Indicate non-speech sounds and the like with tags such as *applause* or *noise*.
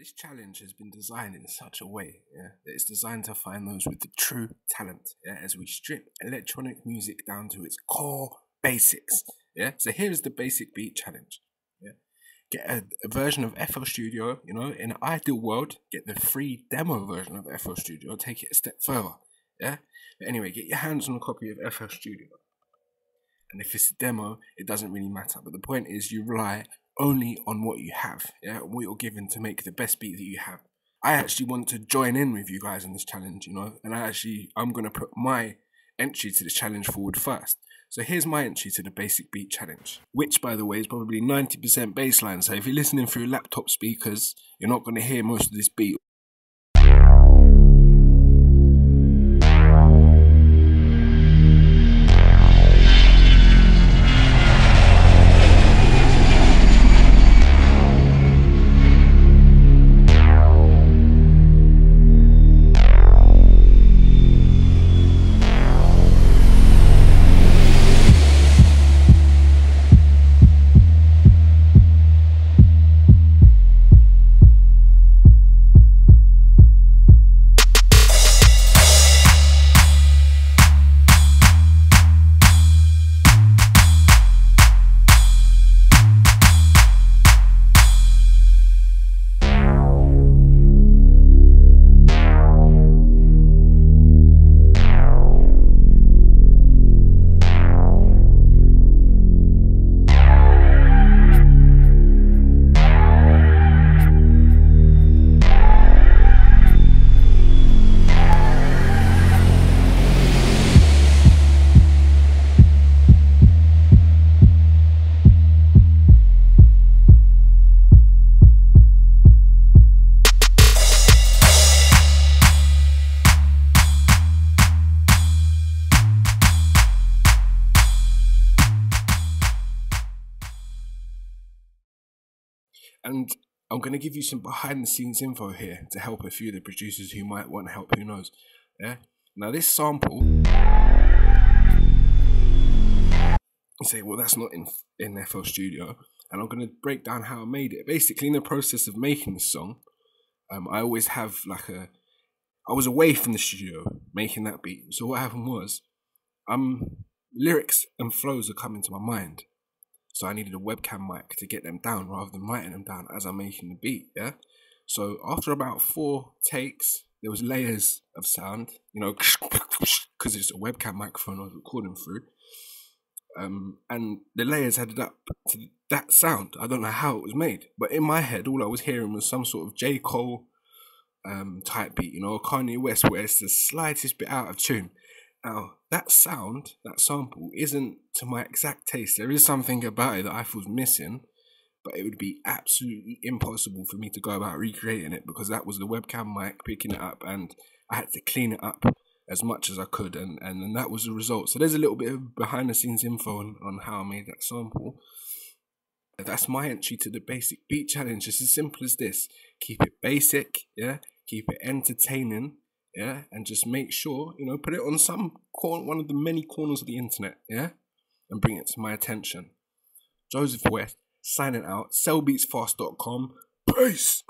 This challenge has been designed in such a way yeah, that it's designed to find those with the true talent yeah, as we strip electronic music down to its core basics. Yeah, so here's the basic beat challenge. Yeah, get a, a version of FL Studio. You know, in an ideal world, get the free demo version of FL Studio. Take it a step further. Yeah, but anyway, get your hands on a copy of FL Studio. And if it's a demo, it doesn't really matter. But the point is, you rely only on what you have, yeah, what you're given to make the best beat that you have. I actually want to join in with you guys in this challenge, you know, and I actually I'm gonna put my entry to this challenge forward first. So here's my entry to the basic beat challenge, which by the way is probably 90% bassline. So if you're listening through laptop speakers, you're not gonna hear most of this beat And I'm going to give you some behind the scenes info here to help a few of the producers who might want to help, who knows. Yeah. Now, this sample, you say, well, that's not in, in FL Studio. And I'm going to break down how I made it. Basically, in the process of making this song, um, I always have like a, I was away from the studio making that beat. So what happened was, um, lyrics and flows are coming to my mind. So I needed a webcam mic to get them down rather than writing them down as I'm making the beat. Yeah. So after about four takes, there was layers of sound, you know, *laughs* because it's a webcam microphone I was recording through. Um, and the layers added up to that sound. I don't know how it was made, but in my head, all I was hearing was some sort of J. Cole um, type beat, you know, Kanye West, where it's the slightest bit out of tune. Now, that sound, that sample, isn't to my exact taste. There is something about it that I was missing, but it would be absolutely impossible for me to go about recreating it because that was the webcam mic picking it up and I had to clean it up as much as I could and, and, and that was the result. So there's a little bit of behind the scenes info on, on how I made that sample. That's my entry to the basic beat challenge. It's as simple as this. Keep it basic, yeah. Keep it entertaining, yeah, and just make sure you know put it on some corner, one of the many corners of the internet, yeah, and bring it to my attention. Joseph West signing out. Sellbeatsfast.com. Peace.